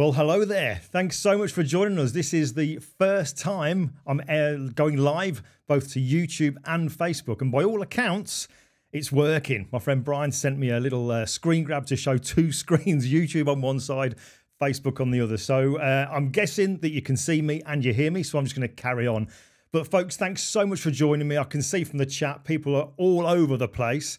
Well, hello there. Thanks so much for joining us. This is the first time I'm uh, going live both to YouTube and Facebook. And by all accounts, it's working. My friend Brian sent me a little uh, screen grab to show two screens YouTube on one side, Facebook on the other. So uh, I'm guessing that you can see me and you hear me. So I'm just going to carry on. But, folks, thanks so much for joining me. I can see from the chat people are all over the place.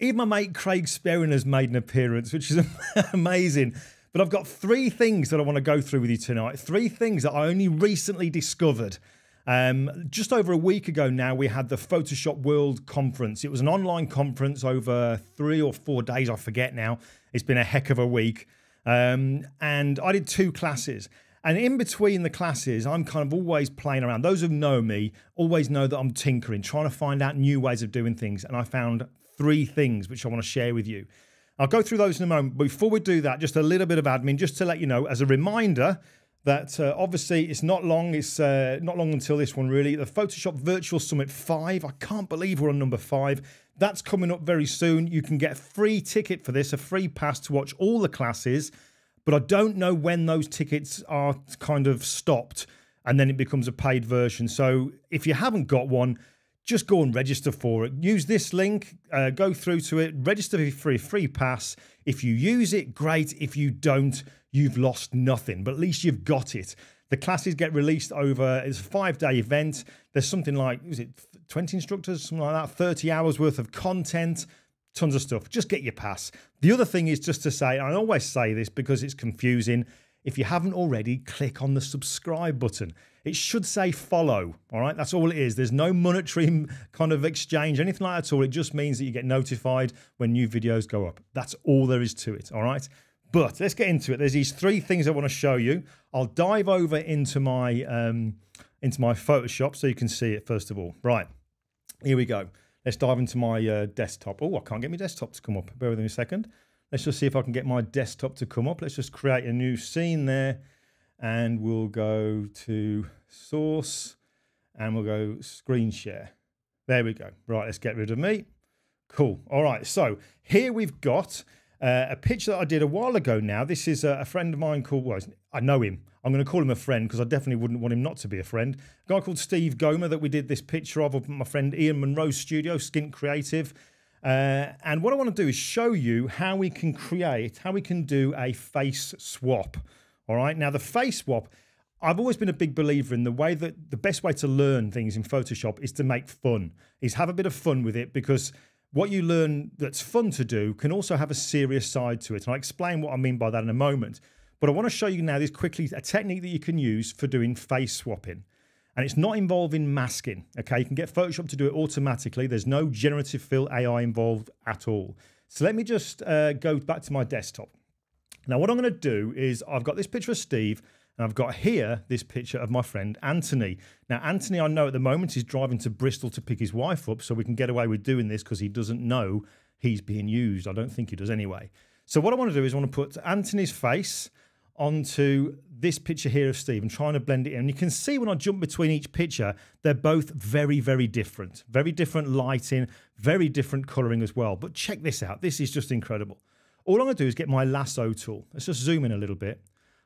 Even my mate Craig Sperrin has made an appearance, which is amazing. But I've got three things that I want to go through with you tonight. Three things that I only recently discovered. Um, just over a week ago now, we had the Photoshop World Conference. It was an online conference over three or four days, I forget now. It's been a heck of a week. Um, and I did two classes. And in between the classes, I'm kind of always playing around. Those who know me always know that I'm tinkering, trying to find out new ways of doing things. And I found three things which I want to share with you. I'll go through those in a moment. Before we do that, just a little bit of admin, just to let you know, as a reminder that uh, obviously it's not long. It's uh, not long until this one, really. The Photoshop Virtual Summit 5. I can't believe we're on number 5. That's coming up very soon. You can get a free ticket for this, a free pass to watch all the classes. But I don't know when those tickets are kind of stopped and then it becomes a paid version. So if you haven't got one, just go and register for it. Use this link, uh, go through to it, register for a free pass. If you use it, great. If you don't, you've lost nothing, but at least you've got it. The classes get released over, it's a five day event. There's something like, is it 20 instructors, something like that, 30 hours worth of content, tons of stuff. Just get your pass. The other thing is just to say, I always say this because it's confusing. If you haven't already, click on the subscribe button. It should say follow. All right, that's all it is. There's no monetary kind of exchange, anything like that at all. It just means that you get notified when new videos go up. That's all there is to it. All right. But let's get into it. There's these three things I want to show you. I'll dive over into my um, into my Photoshop so you can see it first of all. Right, here we go. Let's dive into my uh, desktop. Oh, I can't get my desktop to come up. Bear with me a second. Let's just see if I can get my desktop to come up. Let's just create a new scene there and we'll go to source and we'll go screen share. There we go. Right, let's get rid of me. Cool. All right, so here we've got uh, a picture that I did a while ago now. This is a, a friend of mine called, well, I know him. I'm going to call him a friend because I definitely wouldn't want him not to be a friend. A guy called Steve Gomer that we did this picture of, of my friend Ian Monroe's studio, Skint Creative. Uh, and what I want to do is show you how we can create, how we can do a face swap. All right. Now, the face swap, I've always been a big believer in the way that the best way to learn things in Photoshop is to make fun, is have a bit of fun with it because what you learn that's fun to do can also have a serious side to it. And I'll explain what I mean by that in a moment. But I want to show you now this quickly a technique that you can use for doing face swapping. And it's not involving masking. Okay, you can get Photoshop to do it automatically. There's no generative fill AI involved at all. So let me just uh, go back to my desktop. Now, what I'm going to do is I've got this picture of Steve, and I've got here this picture of my friend Anthony. Now, Anthony, I know at the moment is driving to Bristol to pick his wife up, so we can get away with doing this because he doesn't know he's being used. I don't think he does anyway. So, what I want to do is I want to put Anthony's face onto this picture here of Steve and trying to blend it in. And you can see when I jump between each picture, they're both very, very different. Very different lighting, very different colouring as well. But check this out. This is just incredible. All I'm going to do is get my lasso tool. Let's just zoom in a little bit.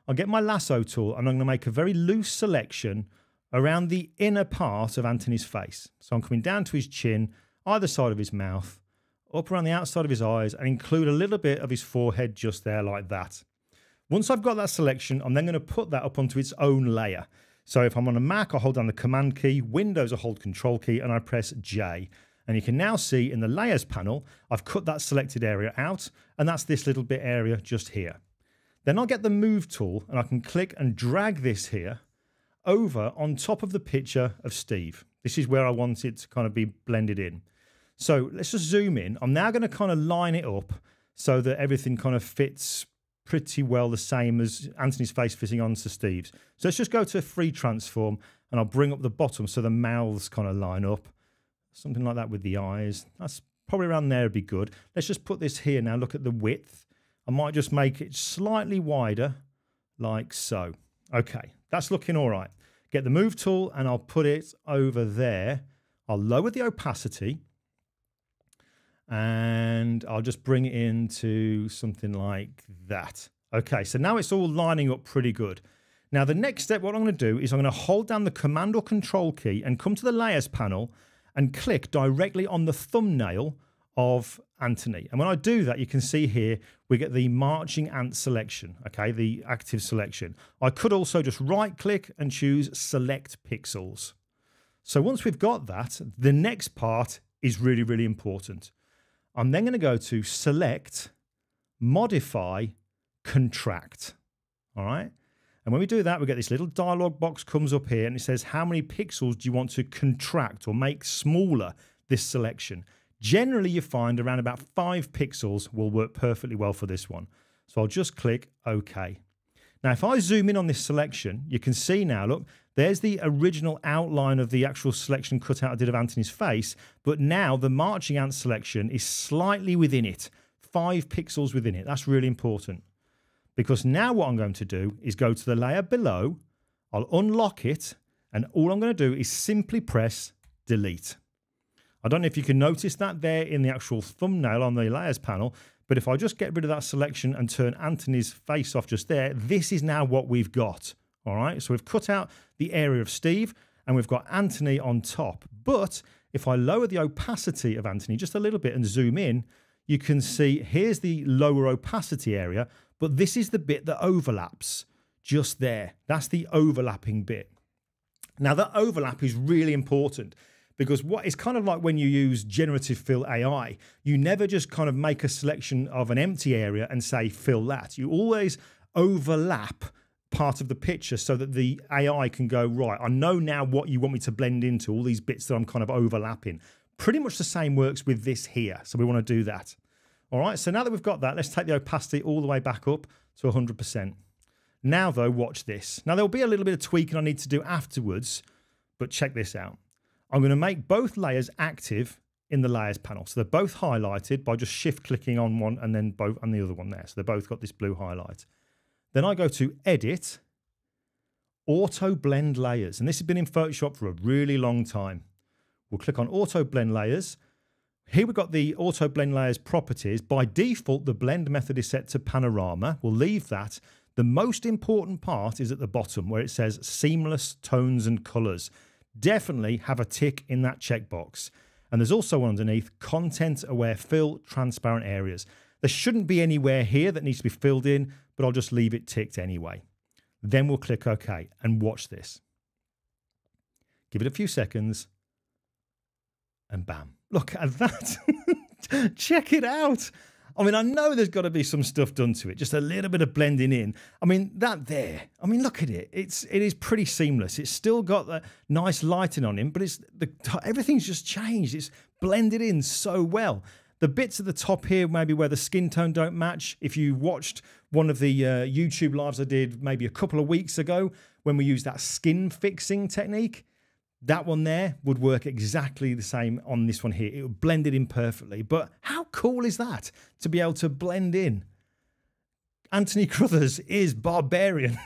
I'll get my lasso tool and I'm going to make a very loose selection around the inner part of Anthony's face. So I'm coming down to his chin, either side of his mouth, up around the outside of his eyes, and include a little bit of his forehead just there, like that. Once I've got that selection, I'm then going to put that up onto its own layer. So if I'm on a Mac, I hold down the Command key, Windows, I hold Control key, and I press J. And you can now see in the layers panel, I've cut that selected area out, and that's this little bit area just here. Then I'll get the move tool and I can click and drag this here over on top of the picture of Steve. This is where I want it to kind of be blended in. So let's just zoom in. I'm now going to kind of line it up so that everything kind of fits pretty well the same as Anthony's face fitting onto Steve's. So let's just go to free transform and I'll bring up the bottom so the mouths kind of line up something like that with the eyes. That's probably around there would be good. Let's just put this here now. Look at the width. I might just make it slightly wider like so. Okay, that's looking all right. Get the move tool and I'll put it over there. I'll lower the opacity and I'll just bring it into something like that. Okay, so now it's all lining up pretty good. Now, the next step, what I'm going to do is I'm going to hold down the Command or Control key and come to the Layers panel and click directly on the thumbnail of Anthony. And when I do that, you can see here, we get the marching ant selection, okay, the active selection. I could also just right click and choose select pixels. So once we've got that, the next part is really, really important. I'm then going to go to select, modify, contract. All right. And when we do that, we get this little dialog box comes up here and it says, how many pixels do you want to contract or make smaller this selection? Generally, you find around about five pixels will work perfectly well for this one. So I'll just click OK. Now, if I zoom in on this selection, you can see now, look, there's the original outline of the actual selection cutout I did of Anthony's face, but now the marching ant selection is slightly within it, five pixels within it. That's really important because now what I'm going to do is go to the layer below, I'll unlock it, and all I'm going to do is simply press delete. I don't know if you can notice that there in the actual thumbnail on the layers panel, but if I just get rid of that selection and turn Anthony's face off just there, this is now what we've got. All right, so we've cut out the area of Steve and we've got Anthony on top. But if I lower the opacity of Anthony just a little bit and zoom in, you can see here's the lower opacity area, but this is the bit that overlaps just there. That's the overlapping bit. Now, that overlap is really important because what it's kind of like when you use generative fill AI, you never just kind of make a selection of an empty area and say fill that. You always overlap part of the picture so that the AI can go, right, I know now what you want me to blend into, all these bits that I'm kind of overlapping. Pretty much the same works with this here. So we want to do that. All right, so now that we've got that, let's take the opacity all the way back up to 100%. Now, though, watch this. Now, there'll be a little bit of tweaking I need to do afterwards, but check this out. I'm going to make both layers active in the layers panel. So they're both highlighted by just shift clicking on one and then both on the other one there. So they've both got this blue highlight. Then I go to edit, auto blend layers. And this has been in Photoshop for a really long time. We'll click on auto blend layers. Here we've got the auto blend layers properties. By default, the blend method is set to panorama. We'll leave that. The most important part is at the bottom where it says seamless tones and colors definitely have a tick in that checkbox. And there's also one underneath content aware fill transparent areas. There shouldn't be anywhere here that needs to be filled in, but I'll just leave it ticked anyway. Then we'll click OK and watch this. Give it a few seconds and bam. Look at that. Check it out. I mean, I know there's got to be some stuff done to it, just a little bit of blending in. I mean, that there. I mean, look at it. It's it is pretty seamless. It's still got that nice lighting on him, but it's the everything's just changed. It's blended in so well. The bits at the top here, maybe where the skin tone don't match. If you watched one of the uh, YouTube lives I did maybe a couple of weeks ago when we used that skin fixing technique, that one there would work exactly the same on this one here. It would blend it in perfectly. But how cool is that to be able to blend in? Anthony Crothers is barbarian.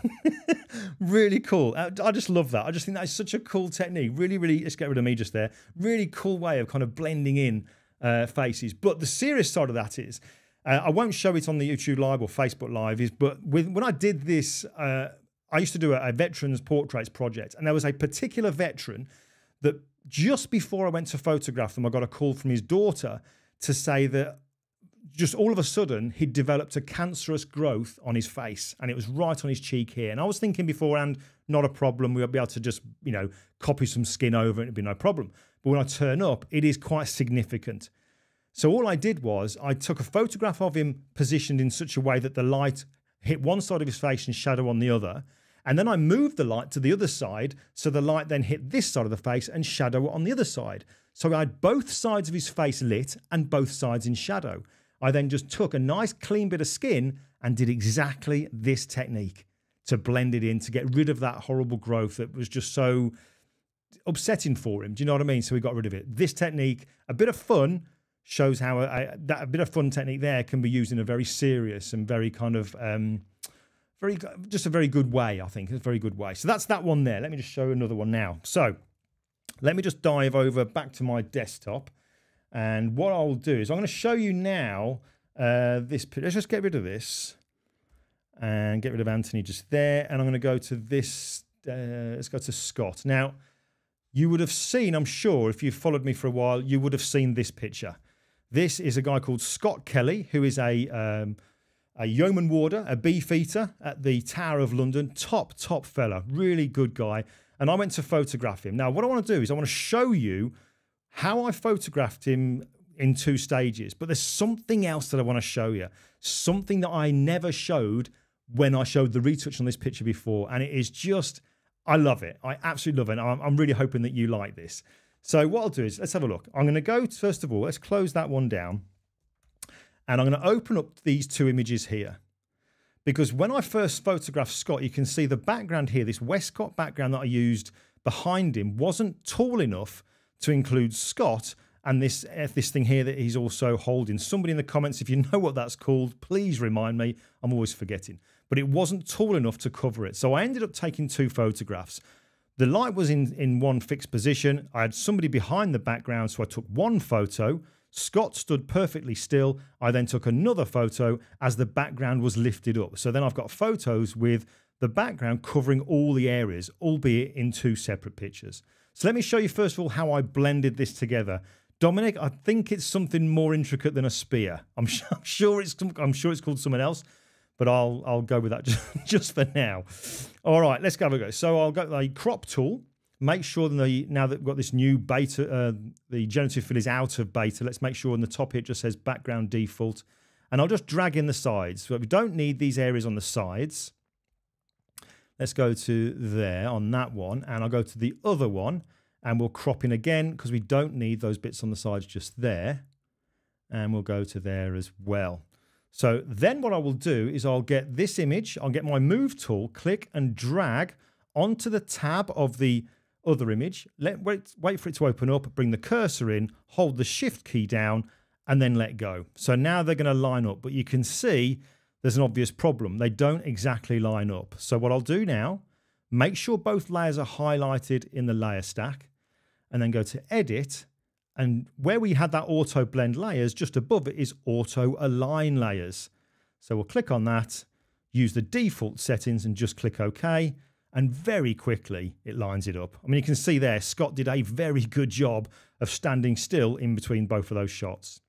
really cool. I, I, just love that. I just think that is such a cool technique. Really, really, let's get rid of me just there. Really cool way of kind of blending in uh, faces. But the serious side of that is, uh, I won't show it on the YouTube Live or Facebook Live, is but with, when I did this uh, I used to do a, a veterans portraits project, and there was a particular veteran that just before I went to photograph them, I got a call from his daughter to say that just all of a sudden he'd developed a cancerous growth on his face and it was right on his cheek here. And I was thinking beforehand, not a problem. We'll be able to just, you know, copy some skin over and it'd be no problem. But when I turn up, it is quite significant. So all I did was I took a photograph of him positioned in such a way that the light hit one side of his face and shadow on the other. And then I moved the light to the other side, so the light then hit this side of the face and shadow on the other side. So I had both sides of his face lit and both sides in shadow. I then just took a nice clean bit of skin and did exactly this technique to blend it in, to get rid of that horrible growth that was just so upsetting for him. Do you know what I mean? So we got rid of it. This technique, a bit of fun, shows how a, a, that a bit of fun technique there can be used in a very serious and very kind of um, very just a very good way, I think. A very good way. So that's that one there. Let me just show another one now. So let me just dive over back to my desktop. And what I'll do is I'm going to show you now uh, this. Let's just get rid of this. and get rid of Anthony just there. And I'm going to go to this. Uh, let's go to Scott. Now, you would have seen, I'm sure, if you've followed me for a while, you would have seen this picture. This is a guy called Scott Kelly, who is a um, a yeoman warder, a beefeater at the Tower of London. Top, top fella, really good guy. And I went to photograph him. Now, what I want to do is I want to show you how I photographed him in two stages. But there's something else that I want to show you, something that I never showed when I showed the retouch on this picture before. And it is just, I love it. I absolutely love it. I'm, I'm really hoping that you like this. So what I'll do is let's have a look. I'm going to go, first of all, let's close that one down. And I'm going to open up these two images here. Because when I first photographed Scott, you can see the background here, this Westcott background that I used behind him wasn't tall enough to include Scott and this uh, this thing here that he's also holding. Somebody in the comments, if you know what that's called, please remind me. I'm always forgetting. But it wasn't tall enough to cover it. So I ended up taking two photographs. The light was in, in one fixed position. I had somebody behind the background, so I took one photo Scott stood perfectly still. I then took another photo as the background was lifted up. So then I've got photos with the background covering all the areas, albeit in two separate pictures. So let me show you first of all how I blended this together. Dominic, I think it's something more intricate than a spear. I'm, I'm sure it's I'm sure it's called something else, but I'll I'll go with that just, just for now. All right, let's have a go. So I'll go the crop tool make sure that the, now that we've got this new beta, uh, the generative fill is out of beta, let's make sure on the top it just says background default. And I'll just drag in the sides. So we don't need these areas on the sides. Let's go to there on that one. And I'll go to the other one and we'll crop in again because we don't need those bits on the sides just there. And we'll go to there as well. So then what I will do is I'll get this image, I'll get my move tool, click and drag onto the tab of the other image, let wait, wait for it to open up, bring the cursor in, hold the shift key down, and then let go. So now they're going to line up, but you can see there's an obvious problem. They don't exactly line up. So what I'll do now, make sure both layers are highlighted in the layer stack, and then go to edit. And where we had that auto blend layers, just above it is auto align layers. So we'll click on that, use the default settings and just click OK and very quickly it lines it up. I mean, you can see there, Scott did a very good job of standing still in between both of those shots.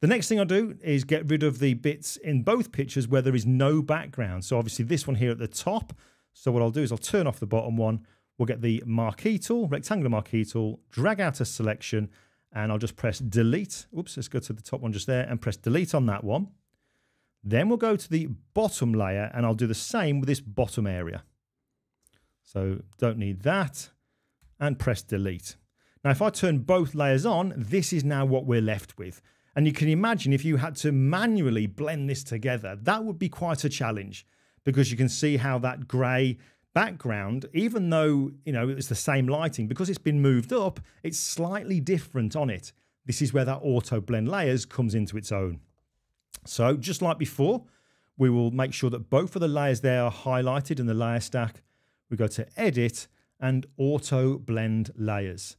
The next thing I'll do is get rid of the bits in both pictures where there is no background. So obviously this one here at the top. So what I'll do is I'll turn off the bottom one. We'll get the marquee tool, rectangular marquee tool, drag out a selection, and I'll just press delete. Oops, let's go to the top one just there and press delete on that one. Then we'll go to the bottom layer and I'll do the same with this bottom area. So don't need that and press delete. Now, if I turn both layers on, this is now what we're left with. And you can imagine if you had to manually blend this together, that would be quite a challenge because you can see how that grey background, even though, you know, it's the same lighting, because it's been moved up, it's slightly different on it. This is where that auto blend layers comes into its own. So just like before, we will make sure that both of the layers there are highlighted in the layer stack we go to edit and auto blend layers.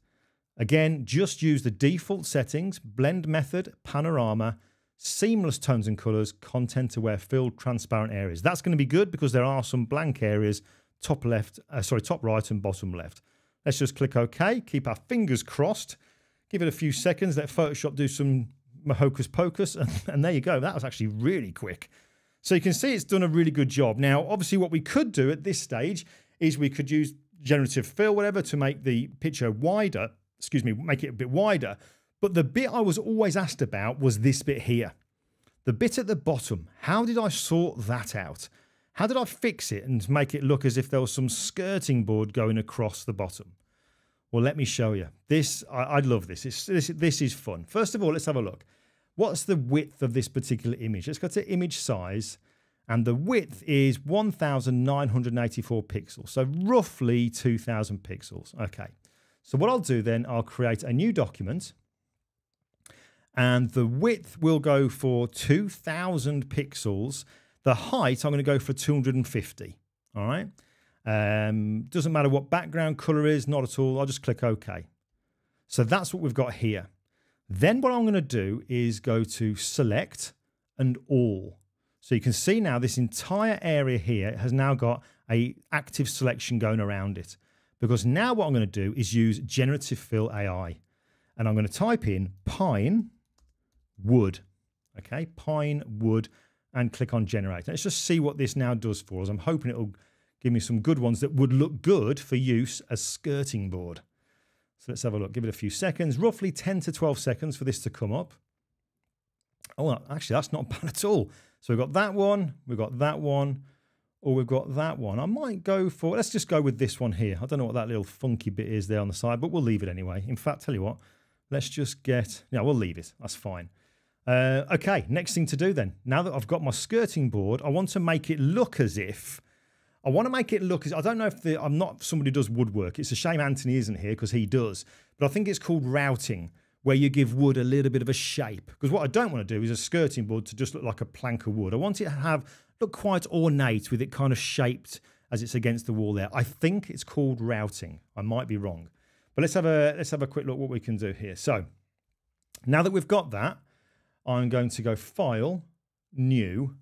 Again, just use the default settings, blend method, panorama, seamless tones and colors, content aware filled transparent areas. That's going to be good because there are some blank areas top left, uh, sorry, top right and bottom left. Let's just click OK, keep our fingers crossed, give it a few seconds, let Photoshop do some hocus pocus, and, and there you go. That was actually really quick. So you can see it's done a really good job. Now, obviously what we could do at this stage is we could use generative fill, whatever, to make the picture wider, excuse me, make it a bit wider. But the bit I was always asked about was this bit here. The bit at the bottom, how did I sort that out? How did I fix it and make it look as if there was some skirting board going across the bottom? Well, let me show you. This, I, I love this. It's, this. This is fun. First of all, let's have a look. What's the width of this particular image? Let's go to image size and the width is 1984 pixels, so roughly 2000 pixels. Okay, so what I'll do then, I'll create a new document and the width will go for 2000 pixels. The height, I'm going to go for 250. All right. Um, doesn't matter what background color is, not at all. I'll just click OK. So that's what we've got here. Then what I'm going to do is go to select and all. So you can see now this entire area here has now got a active selection going around it. Because now what I'm going to do is use generative fill AI. And I'm going to type in pine wood. Okay, pine wood and click on generate. Let's just see what this now does for us. I'm hoping it'll give me some good ones that would look good for use as skirting board. So let's have a look. Give it a few seconds, roughly 10 to 12 seconds for this to come up. Oh, actually, that's not bad at all. So we've got that one, we've got that one, or we've got that one. I might go for, let's just go with this one here. I don't know what that little funky bit is there on the side, but we'll leave it anyway. In fact, tell you what, let's just get, yeah, we'll leave it. That's fine. Uh, okay, next thing to do then. Now that I've got my skirting board, I want to make it look as if I want to make it look as I don't know if the, I'm not somebody who does woodwork. It's a shame Anthony isn't here because he does. But I think it's called routing, where you give wood a little bit of a shape. Because what I don't want to do is a skirting board to just look like a plank of wood. I want it to have look quite ornate with it kind of shaped as it's against the wall there. I think it's called routing. I might be wrong. But let's have a let's have a quick look what we can do here. So now that we've got that, I'm going to go File, New,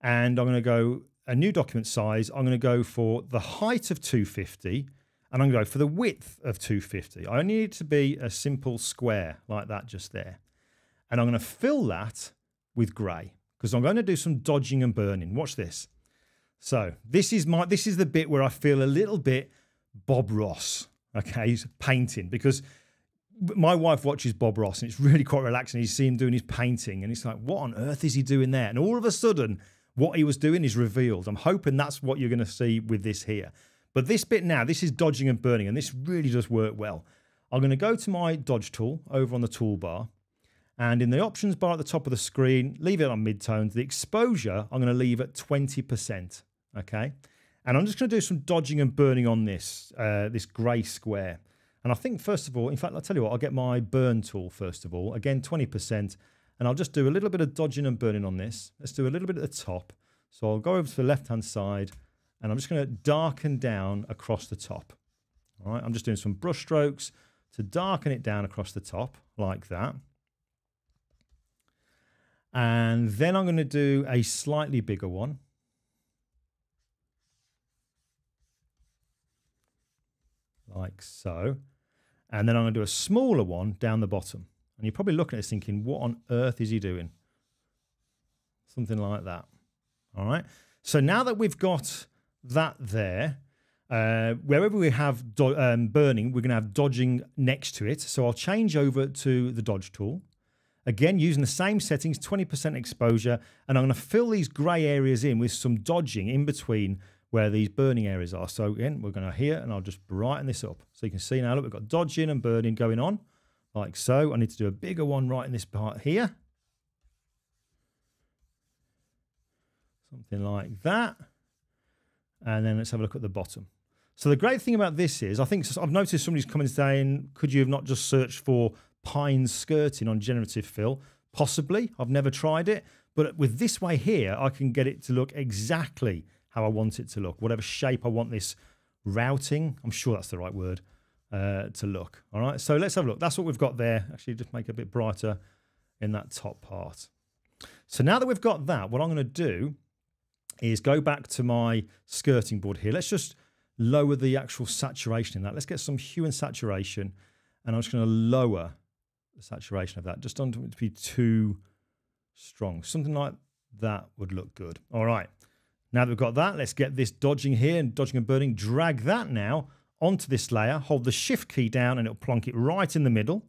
and I'm going to go a new document size. I'm going to go for the height of 250 and I'm going to go for the width of 250. I only need to be a simple square like that just there. And I'm going to fill that with grey because I'm going to do some dodging and burning. Watch this. So this is my this is the bit where I feel a little bit Bob Ross, okay, he's painting because my wife watches Bob Ross and it's really quite relaxing. You see him doing his painting and it's like, what on earth is he doing there? And all of a sudden, what he was doing is revealed. I'm hoping that's what you're going to see with this here. But this bit now, this is dodging and burning, and this really does work well. I'm going to go to my dodge tool over on the toolbar. And in the options bar at the top of the screen, leave it on midtones. The exposure, I'm going to leave at 20%. Okay. And I'm just going to do some dodging and burning on this, uh, this grey square. And I think, first of all, in fact, I'll tell you what, I'll get my burn tool first of all. Again, 20%. And I'll just do a little bit of dodging and burning on this. Let's do a little bit at the top. So I'll go over to the left-hand side and I'm just going to darken down across the top. All right, I'm just doing some brush strokes to darken it down across the top like that. And then I'm going to do a slightly bigger one. Like so. And then I'm going to do a smaller one down the bottom. And you're probably looking at this thinking, what on earth is he doing? Something like that. All right. So now that we've got that there, uh, wherever we have um, burning, we're going to have dodging next to it. So I'll change over to the dodge tool. Again, using the same settings, 20% exposure, and I'm going to fill these gray areas in with some dodging in between where these burning areas are. So again, we're going to here, and I'll just brighten this up. So you can see now, look, we've got dodging and burning going on, like so. I need to do a bigger one right in this part here. Something like that. And then let's have a look at the bottom. So the great thing about this is, I think I've noticed somebody's coming saying, could you have not just searched for pine skirting on generative fill? Possibly. I've never tried it. But with this way here, I can get it to look exactly how I want it to look, whatever shape I want this routing. I'm sure that's the right word uh, to look. All right. So let's have a look. That's what we've got there. Actually, just make it a bit brighter in that top part. So now that we've got that, what I'm going to do is go back to my skirting board here. Let's just lower the actual saturation in that. Let's get some hue and saturation. And I'm just going to lower the saturation of that. Just don't want it to be too strong. Something like that would look good. All right. Now that we've got that, let's get this dodging here and dodging and burning. Drag that now onto this layer. Hold the shift key down and it'll plonk it right in the middle.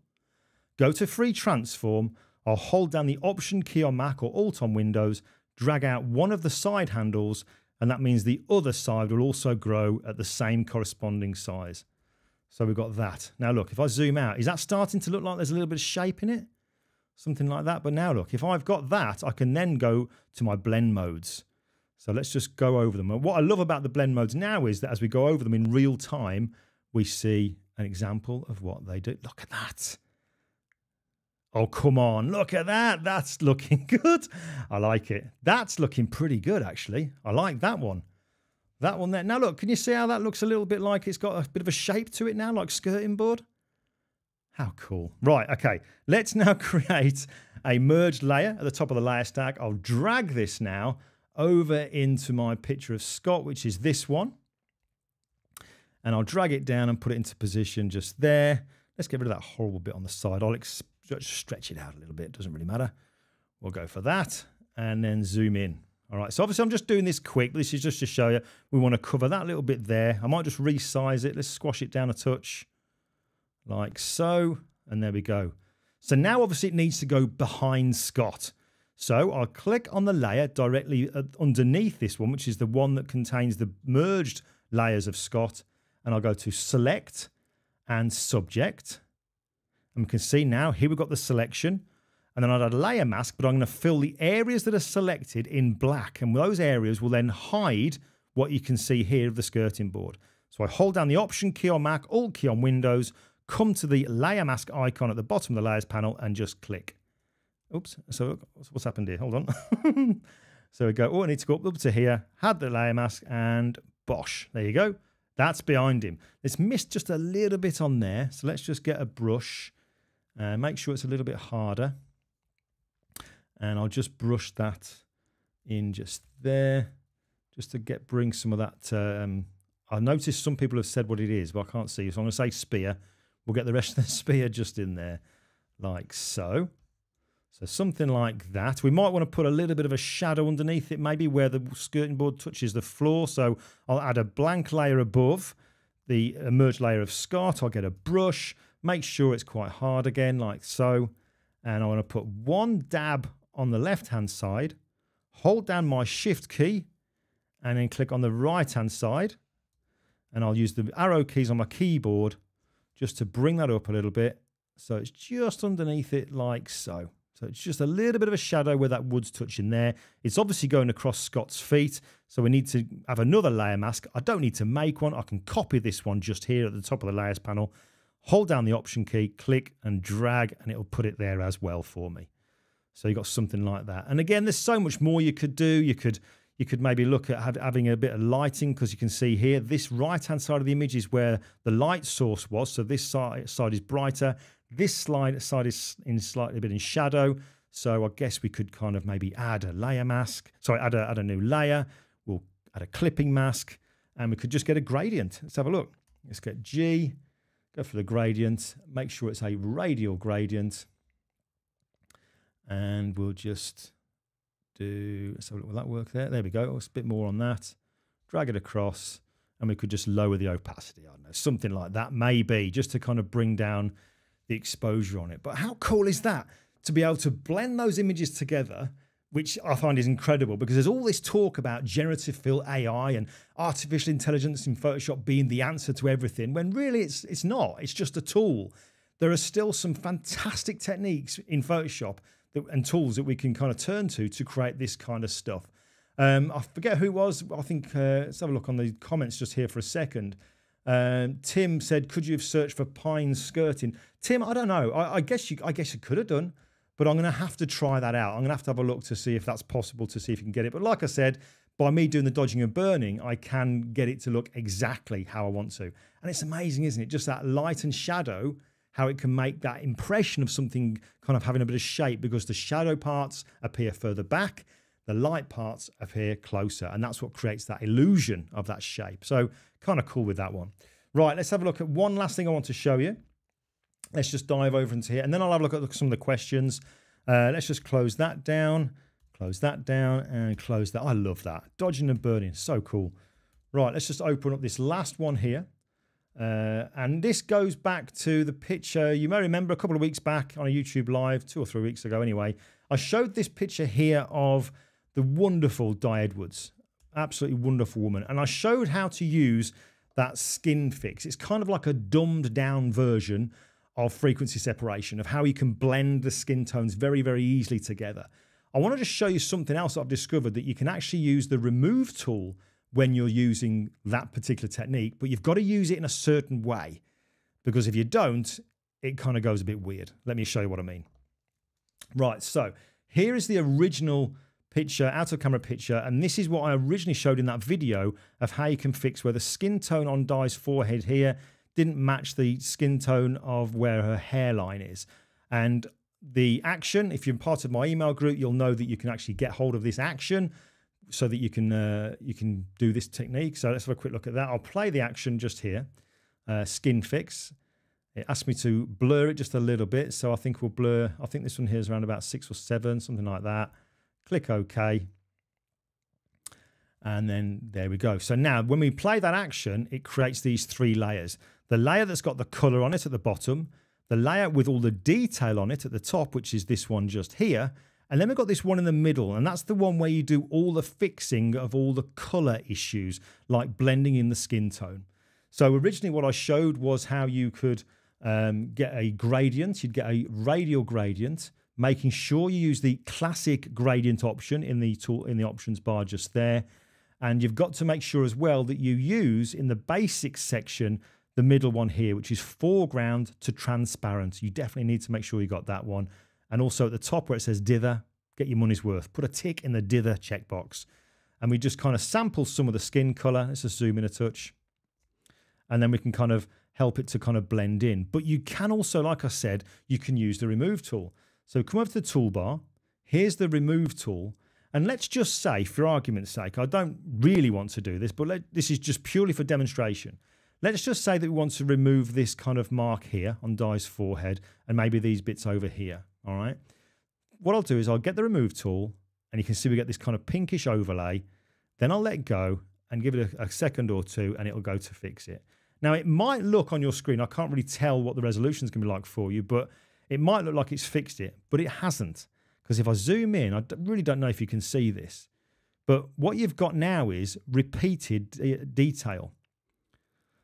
Go to free transform. I'll hold down the option key on Mac or Alt on Windows drag out one of the side handles, and that means the other side will also grow at the same corresponding size. So we've got that. Now look, if I zoom out, is that starting to look like there's a little bit of shape in it? Something like that. But now look, if I've got that, I can then go to my blend modes. So let's just go over them. And what I love about the blend modes now is that as we go over them in real time, we see an example of what they do. Look at that. Oh, come on. Look at that. That's looking good. I like it. That's looking pretty good, actually. I like that one. That one there. Now, look, can you see how that looks a little bit like it's got a bit of a shape to it now, like skirting board? How cool. Right, okay. Let's now create a merged layer at the top of the layer stack. I'll drag this now over into my picture of Scott, which is this one. And I'll drag it down and put it into position just there. Let's get rid of that horrible bit on the side. I'll stretch it out a little bit. Doesn't really matter. We'll go for that and then zoom in. All right, so obviously I'm just doing this quick. This is just to show you we want to cover that little bit there. I might just resize it. Let's squash it down a touch like so. And there we go. So now obviously it needs to go behind Scott. So I'll click on the layer directly uh, underneath this one, which is the one that contains the merged layers of Scott. And I'll go to select and subject. And we can see now here we've got the selection and then I'd add a layer mask, but I'm going to fill the areas that are selected in black. And those areas will then hide what you can see here of the skirting board. So I hold down the Option key on Mac, Alt key on Windows, come to the layer mask icon at the bottom of the layers panel and just click. Oops, so what's happened here? Hold on. so we go, oh, I need to go up to here, had the layer mask, and bosh, there you go. That's behind him. It's missed just a little bit on there. So let's just get a brush and make sure it's a little bit harder. And I'll just brush that in just there just to get bring some of that um, I noticed some people have said what it is but I can't see. So I'm going to say spear. We'll get the rest of the spear just in there like so. So something like that. We might want to put a little bit of a shadow underneath it maybe where the skirting board touches the floor. So I'll add a blank layer above the merged layer of Scott I'll get a brush make sure it's quite hard again like so and I want to put one dab on the left hand side, hold down my shift key, and then click on the right hand side. And I'll use the arrow keys on my keyboard just to bring that up a little bit. So it's just underneath it like so. So it's just a little bit of a shadow where that wood's touching there. It's obviously going across Scott's feet. So we need to have another layer mask. I don't need to make one. I can copy this one just here at the top of the layers panel. Hold down the option key, click and drag, and it'll put it there as well for me. So you got something like that. And again, there's so much more you could do. You could you could maybe look at having a bit of lighting because you can see here this right hand side of the image is where the light source was. So this side, side is brighter. This slide side is in slightly a bit in shadow. So I guess we could kind of maybe add a layer mask. Sorry, add a, add a new layer. We'll add a clipping mask and we could just get a gradient. Let's have a look. Let's get G, go for the gradient, make sure it's a radial gradient and we'll just do, let's have a look, will that work there? There we go, it's a bit more on that. Drag it across and we could just lower the opacity, I don't know, something like that maybe, just to kind of bring down the exposure on it. But how cool is that? To be able to blend those images together which I find is incredible because there's all this talk about generative fill AI and artificial intelligence in Photoshop being the answer to everything when really it's it's not. It's just a tool. There are still some fantastic techniques in Photoshop that, and tools that we can kind of turn to to create this kind of stuff. Um, I forget who was. I think uh, let's have a look on the comments just here for a second. Um, Tim said, "Could you have searched for pine skirting?" Tim, I don't know. I, I guess you, I guess you could have done, but I'm going to have to try that out. I'm going to have to have a look to see if that's possible to see if you can get it. But like I said, by me doing the dodging and burning, I can get it to look exactly how I want to, and it's amazing, isn't it? Just that light and shadow how it can make that impression of something kind of having a bit of shape because the shadow parts appear further back, the light parts appear closer, and that's what creates that illusion of that shape. So, kind of cool with that one. Right, let's have a look at one last thing I want to show you. Let's just dive over into here, and then I'll have a look at some of the questions. Uh, let's just close that down, close that down, and close that. I love that. Dodging and burning, so cool. Right, let's just open up this last one here. Uh, and this goes back to the picture you may remember a couple of weeks back on a YouTube live, two or three weeks ago anyway. I showed this picture here of the wonderful Di Edwards, absolutely wonderful woman. And I showed how to use that skin fix. It's kind of like a dumbed down version of frequency separation, of how you can blend the skin tones very, very easily together. I want to just show you something else that I've discovered that you can actually use the remove tool when you're using that particular technique, but you've got to use it in a certain way because if you don't, it kind of goes a bit weird. Let me show you what I mean. Right, so here is the original picture, out of camera picture, and this is what I originally showed in that video of how you can fix where the skin tone on Di's forehead here didn't match the skin tone of where her hairline is. And the action. If you're part of my email group, you'll know that you can actually get hold of this action so that you can uh, you can do this technique. So let's have a quick look at that. I'll play the action just here. Uh, skin fix. It asked me to blur it just a little bit. So I think we'll blur. I think this one here is around about six or seven, something like that. Click OK. And then there we go. So now when we play that action, it creates these three layers. The layer that's got the color on it at the bottom, the layer with all the detail on it at the top, which is this one just here. And then we've got this one in the middle, and that's the one where you do all the fixing of all the color issues, like blending in the skin tone. So originally what I showed was how you could um, get a gradient. You'd get a radial gradient, making sure you use the classic gradient option in the tool in the options bar just there. And you've got to make sure as well that you use in the basics section the middle one here, which is foreground to transparent. You definitely need to make sure you got that one. And also at the top where it says dither, get your money's worth. Put a tick in the dither checkbox. And we just kind of sample some of the skin color. Let's just zoom in a touch. And then we can kind of help it to kind of blend in. But you can also, like I said, you can use the remove tool. So come over to the toolbar. Here's the remove tool. And let's just say, for argument's sake, I don't really want to do this, but let, this is just purely for demonstration. Let's just say that we want to remove this kind of mark here on Di's forehead and maybe these bits over here, all right? What I'll do is I'll get the remove tool and you can see we get this kind of pinkish overlay. Then I'll let go and give it a, a second or two and it'll go to fix it. Now, it might look on your screen, I can't really tell what the resolution is going to be like for you, but it might look like it's fixed it, but it hasn't. Because if I zoom in, I really don't know if you can see this. But what you've got now is repeated uh, detail.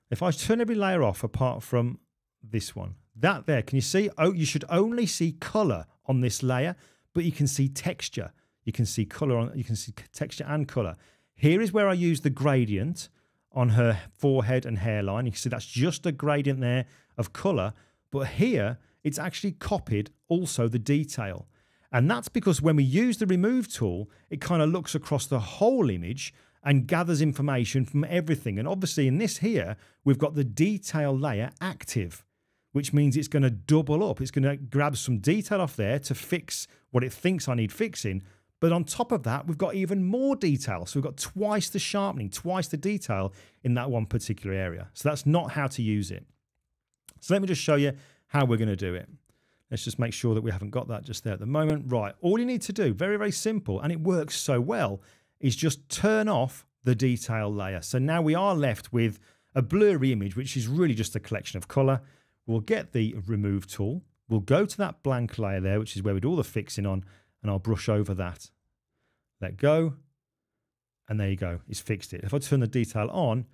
If I turn every layer off apart from this one, that there, can you see? Oh, you should only see color on this layer, but you can see texture. You can see color on, you can see texture and color. Here is where I use the gradient on her forehead and hairline. You can see that's just a gradient there of color, but here it's actually copied also the detail. And that's because when we use the remove tool, it kind of looks across the whole image and gathers information from everything. And obviously in this here, we've got the detail layer active, which means it's going to double up. It's going to grab some detail off there to fix what it thinks I need fixing. But on top of that, we've got even more detail. So we've got twice the sharpening, twice the detail in that one particular area. So that's not how to use it. So let me just show you how we're going to do it. Let's just make sure that we haven't got that just there at the moment. Right, all you need to do, very, very simple, and it works so well, is just turn off the detail layer. So now we are left with a blurry image, which is really just a collection of color. We'll get the remove tool. We'll go to that blank layer there, which is where we do all the fixing on, and I'll brush over that. Let go. And there you go. It's fixed it. If I turn the detail on,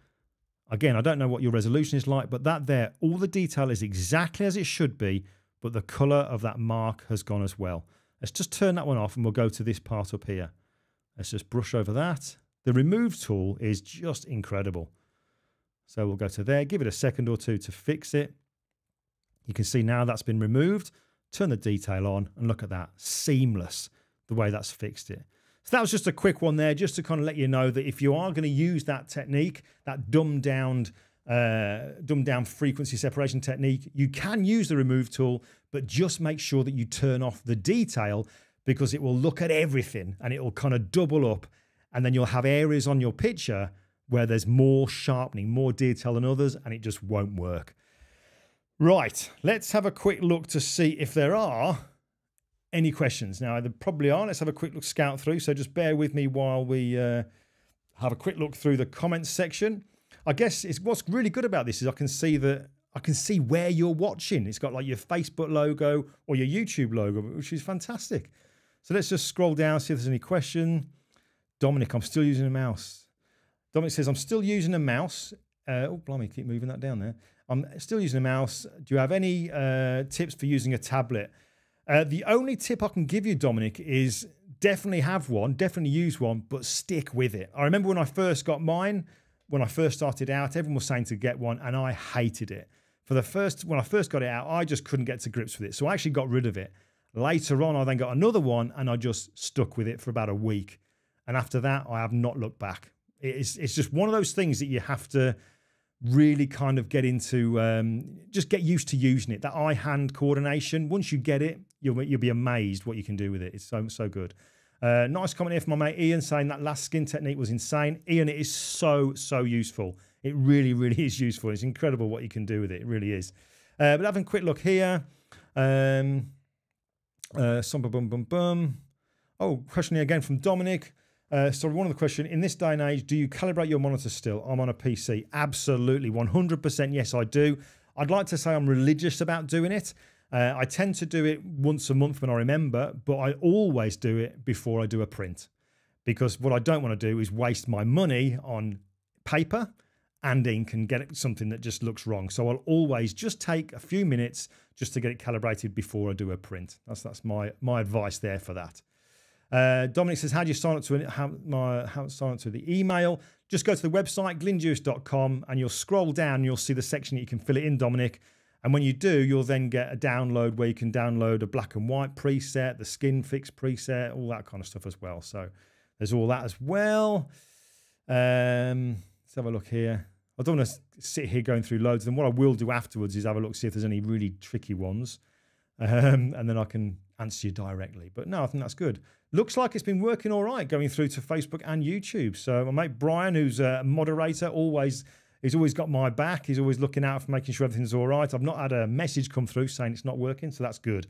again, I don't know what your resolution is like, but that there, all the detail is exactly as it should be but the color of that mark has gone as well. Let's just turn that one off and we'll go to this part up here. Let's just brush over that. The remove tool is just incredible. So we'll go to there, give it a second or two to fix it. You can see now that's been removed. Turn the detail on and look at that. Seamless, the way that's fixed it. So that was just a quick one there, just to kind of let you know that if you are going to use that technique, that dumbed down uh, dumbed down frequency separation technique. You can use the remove tool, but just make sure that you turn off the detail because it will look at everything and it will kind of double up. And then you'll have areas on your picture where there's more sharpening, more detail than others, and it just won't work. Right, let's have a quick look to see if there are any questions. Now, there probably are. Let's have a quick look, scout through. So just bear with me while we uh, have a quick look through the comments section. I guess it's what's really good about this is I can see that I can see where you're watching. It's got like your Facebook logo or your YouTube logo, which is fantastic. So let's just scroll down, see if there's any question. Dominic, I'm still using a mouse. Dominic says, I'm still using a mouse. Uh, oh, blimey, keep moving that down there. I'm still using a mouse. Do you have any uh, tips for using a tablet? Uh, the only tip I can give you, Dominic, is definitely have one, definitely use one, but stick with it. I remember when I first got mine, when I first started out, everyone was saying to get one, and I hated it. For the first, when I first got it out, I just couldn't get to grips with it. So I actually got rid of it. Later on, I then got another one, and I just stuck with it for about a week. And after that, I have not looked back. It's it's just one of those things that you have to really kind of get into um, just get used to using it. That eye hand coordination. Once you get it, you'll you'll be amazed what you can do with it. It's so so good. Uh, nice comment here from my mate Ian saying that last skin technique was insane. Ian, it is so so useful. It really really is useful. It's incredible what you can do with it. It really is. Uh, but having a quick look here. Um, uh, bum bum bum. Oh, question here again from Dominic. Uh, so one of the question in this day and age, do you calibrate your monitor still? I'm on a PC. Absolutely, 100%. Yes, I do. I'd like to say I'm religious about doing it. Uh, I tend to do it once a month when I remember, but I always do it before I do a print because what I don't want to do is waste my money on paper and ink and get something that just looks wrong. So I'll always just take a few minutes just to get it calibrated before I do a print. That's that's my my advice there for that. Uh, Dominic says, How do you sign up to it? How, my, how sign up to the email? Just go to the website, glyndewis.com, and you'll scroll down. And you'll see the section that you can fill it in, Dominic. And when you do, you'll then get a download where you can download a black and white preset, the skin fix preset, all that kind of stuff as well. So there's all that as well. Um, let's have a look here. I don't want to sit here going through loads of them. What I will do afterwards is have a look, see if there's any really tricky ones. Um, and then I can answer you directly. But no, I think that's good. Looks like it's been working all right going through to Facebook and YouTube. So my mate Brian, who's a moderator, always he's always got my back. He's always looking out for making sure everything's all right. I've not had a message come through saying it's not working, so that's good.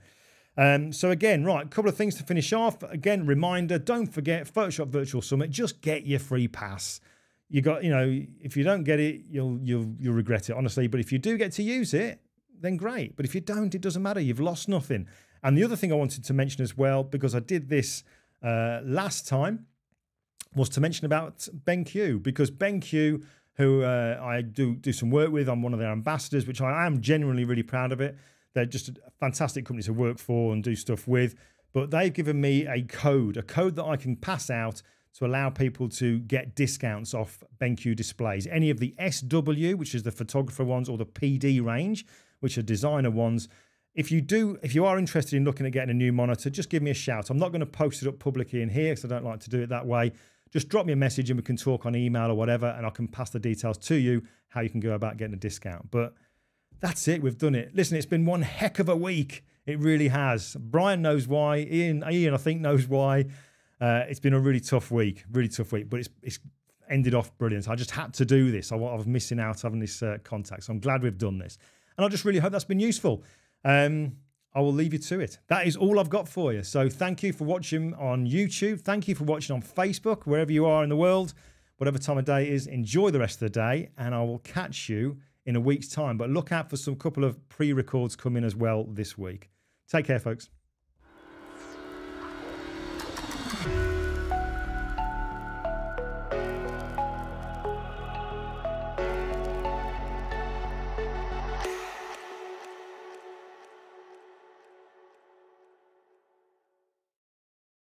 Um, so again, right, a couple of things to finish off. Again, reminder: don't forget Photoshop Virtual Summit. Just get your free pass. You got, you know, if you don't get it, you'll you'll you'll regret it honestly. But if you do get to use it, then great. But if you don't, it doesn't matter. You've lost nothing. And the other thing I wanted to mention as well, because I did this uh, last time, was to mention about BenQ, because BenQ, who uh, I do do some work with, I'm one of their ambassadors, which I am genuinely really proud of it. They're just a fantastic company to work for and do stuff with. But they've given me a code, a code that I can pass out to allow people to get discounts off BenQ displays. Any of the SW, which is the photographer ones, or the PD range, which are designer ones. If you do, if you are interested in looking at getting a new monitor, just give me a shout. I'm not going to post it up publicly in here because I don't like to do it that way. Just drop me a message and we can talk on email or whatever, and I can pass the details to you how you can go about getting a discount. But that's it. We've done it. Listen, it's been one heck of a week. It really has. Brian knows why. Ian, Ian, I think knows why. Uh, it's been a really tough week, really tough week, but it's it's ended off brilliant. I just had to do this. I, I was missing out having this uh, contact, so I'm glad we've done this. And I just really hope that's been useful. Um, I will leave you to it. That is all I've got for you. So thank you for watching on YouTube. Thank you for watching on Facebook, wherever you are in the world, whatever time of day it is. Enjoy the rest of the day, and I will catch you in a week's time. But look out for some couple of pre records coming as well this week. Take care, folks you